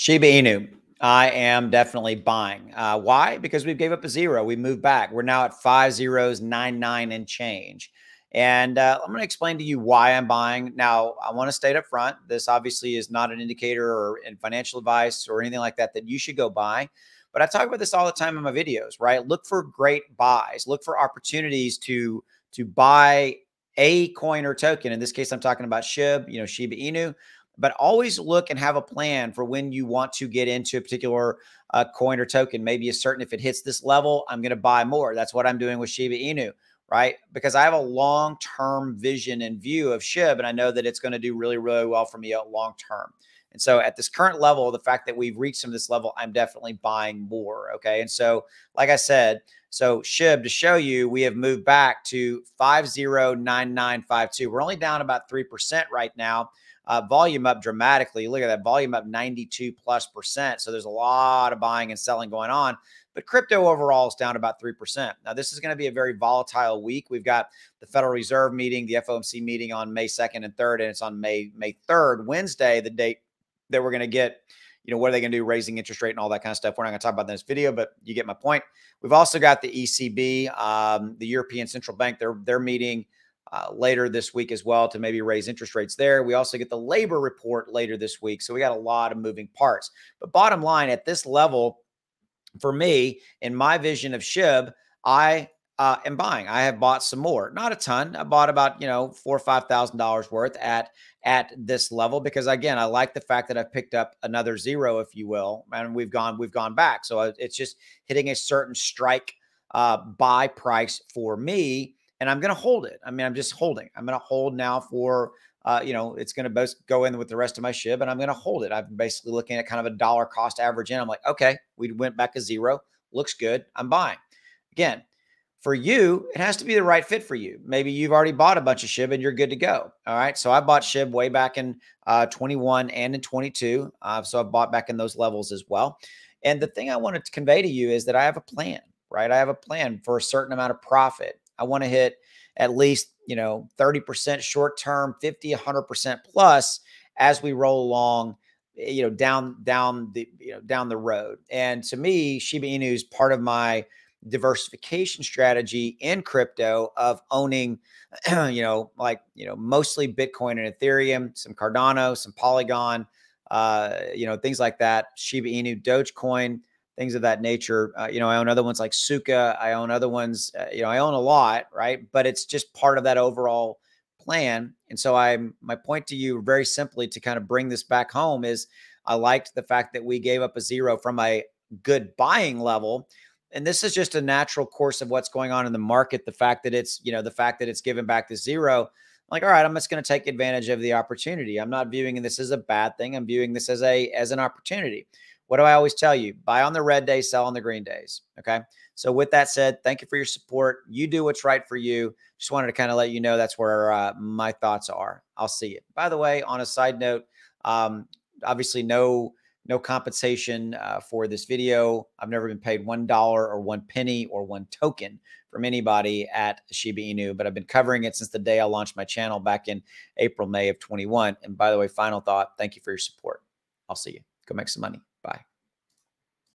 Shiba Inu. I am definitely buying. Uh, why? Because we gave up a zero. We moved back. We're now at five zeros, nine, nine, and change. And uh, I'm going to explain to you why I'm buying. Now, I want to state up front this obviously is not an indicator or in financial advice or anything like that that you should go buy. But I talk about this all the time in my videos, right? Look for great buys, look for opportunities to to buy a coin or token. In this case, I'm talking about SHIB, you know, Shiba Inu but always look and have a plan for when you want to get into a particular uh, coin or token. Maybe a certain if it hits this level, I'm going to buy more. That's what I'm doing with Shiba Inu, right? Because I have a long term vision and view of SHIB, and I know that it's going to do really, really well for me long term. And so at this current level, the fact that we've reached some of this level, I'm definitely buying more. Okay. And so, like I said, so SHIB to show you, we have moved back to 509952. We're only down about 3% right now. Uh, volume up dramatically. Look at that volume up 92 plus percent. So there's a lot of buying and selling going on. But crypto overall is down about 3%. Now, this is going to be a very volatile week. We've got the Federal Reserve meeting, the FOMC meeting on May 2nd and 3rd, and it's on May, May 3rd, Wednesday, the date that we're going to get you know, what are they going to do, raising interest rate and all that kind of stuff. We're not going to talk about in this video, but you get my point. We've also got the ECB, um, the European Central Bank. They're they're meeting uh, later this week as well to maybe raise interest rates there. We also get the labor report later this week. So we got a lot of moving parts. But bottom line, at this level, for me, in my vision of SHIB, I uh, buying. I have bought some more, not a ton. I bought about you know four or five thousand dollars worth at at this level because again, I like the fact that I've picked up another zero, if you will, and we've gone we've gone back. So uh, it's just hitting a certain strike uh, buy price for me and I'm going to hold it. I mean, I'm just holding. I'm going to hold now for, uh, you know, it's going to both go in with the rest of my SHIB, and I'm going to hold it. I'm basically looking at kind of a dollar cost average in. I'm like, okay, we went back a zero. Looks good. I'm buying. Again, for you, it has to be the right fit for you. Maybe you've already bought a bunch of SHIB and you're good to go. All right. So I bought SHIB way back in uh, 21 and in 22. Uh, so I bought back in those levels as well. And the thing I wanted to convey to you is that I have a plan, right? I have a plan for a certain amount of profit. I want to hit at least, you know, 30% short term, 50, 100% plus as we roll along eh, you know down down the you know down the road and to me shiba inu is part of my diversification strategy in crypto of owning you know like you know mostly bitcoin and ethereum some cardano some polygon uh you know things like that shiba inu dogecoin things of that nature. Uh, you know, I own other ones like Suka. I own other ones. Uh, you know, I own a lot, right? But it's just part of that overall plan. And so I'm my point to you, very simply, to kind of bring this back home is I liked the fact that we gave up a zero from a good buying level. And this is just a natural course of what's going on in the market. The fact that it's, you know, the fact that it's given back to zero like all right i'm just going to take advantage of the opportunity i'm not viewing this as a bad thing i'm viewing this as a as an opportunity what do I always tell you? Buy on the red days, sell on the green days. Okay. So, with that said, thank you for your support. You do what's right for you. Just wanted to kind of let you know that's where uh, my thoughts are. I'll see you. By the way, on a side note, um, obviously, no no compensation uh, for this video. I've never been paid one dollar or one penny or one token from anybody at Shiba Inu, but I've been covering it since the day I launched my channel back in April, May of 21. And by the way, final thought, thank you for your support. I'll see you. Go make some money.